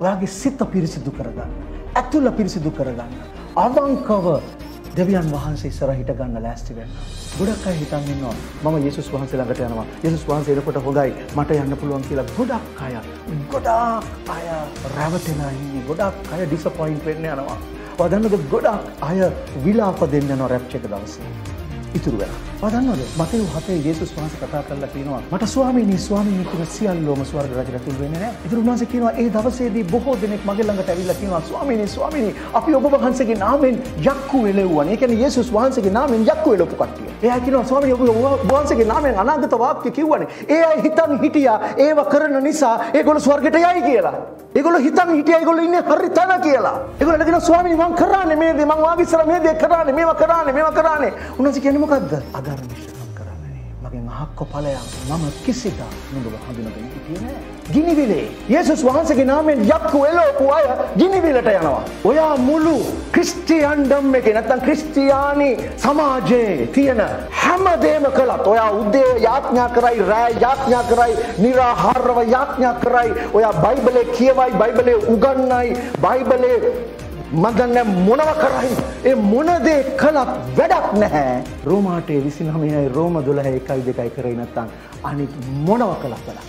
ඔයාගේ සිත පිරිසිදු කරගන්න. ඇතුළ පිරිසිදු කරගන්න. අවංකව දෙවියන් වහන්සේ ඉස්සර හිට ගන්න ලෑස්ති වෙන්න. ගොඩක් අය හිතන් ඉන්නවා මම යේසුස් වහන්සේ ළඟට යනවා. යේසුස් වහන්සේ එනකොට හොඳයි මට යන්න පුළුවන් කියලා ගොඩක් අය ගොඩක් අය රැවටෙලා ඉන්නේ. ගොඩක් අය ඩිසපොයින්ට් වෙන්න යනවා. ඔයා දන්නවද ගොඩක් අය විලාප දෙන්න යනවා රැප්චර් එක දවසේ. ඉතුරු වෙලා. පදන්නවද මතේ හතේ යේසුස් වහන්සේ කතා කරලා කියනවා මට ස්වාමීනි ස්වාමීනි කියන සියල්ලෝම ස්වර්ග රාජ්‍යට ඇතුල් වෙන්නේ නැහැ. ඉතින් උන්වහන්සේ කියනවා ඒ දවසේදී බොහෝ දෙනෙක් මගේ ළඟට ඇවිල්ලා කියනවා ස්වාමීනි ස්වාමීනි අපි ඔබ වහන්සේගේ නාමයෙන් යක්කු එළෙව්වනේ. ඒ කියන්නේ යේසුස් වහන්සේගේ නාමයෙන් යක්කු එළවපු කට්ටිය. එයා කියනවා ස්වාමීනි ඔබ වහන්සේගේ නාමයෙන් අනාගත වාක්‍ය කිව්වනේ. ඒ අය හිතන් හිටියා ඒව කරන නිසා ඒගොල්ලෝ ස්වර්ගයට යයි කියලා. ඒගොල්ලෝ හිතන් හිටියා ඒගොල්ලෝ ඉන්නේ හරි තැන කියලා. ඒගොල්ලෝ කියනවා ස්වාමීනි මං කරානේ මේ දේ මං වාගේ ඉස්සර මේ දේ කරානේ මේවා කරානේ මේවා කරානේ. උන්වහන්සේ කියන්නේ මොකද්ද? අධර්මිෂ්ඨකම් කරන්නේ. මගෙන් අහක්කො ඵලයක් මම කිසිදා නුඹව හඳුනගෙන හිටියේ නෑ. ගිනිවිලේ යේසුස් වහන්සේගේ නාමයෙන් යක්කු එළවපු අය ගිනිවිලට යනවා. ඔයා මුළු ක්‍රිස්තියාන්ඩම් එකේ නැත්නම් ක්‍රිස්තියානි සමාජයේ තියෙන හැමදේම කළත් ඔයා උදේ යාඥා කරයි රෑ යාඥා කරයි निराහාරව යාඥා කරයි ඔයා බයිබලේ කියවයි බයිබලේ උගන්වයි බයිබලේ මදන්න මොනව කරයි? ඒ මොනදේ කළත් වැඩක් නැහැ. රෝමාටේ විසිනමයයි රෝම දොළහ එකයි දෙකයි කරයි නැත්තං අනිත් මොනව කළක් වැඩක්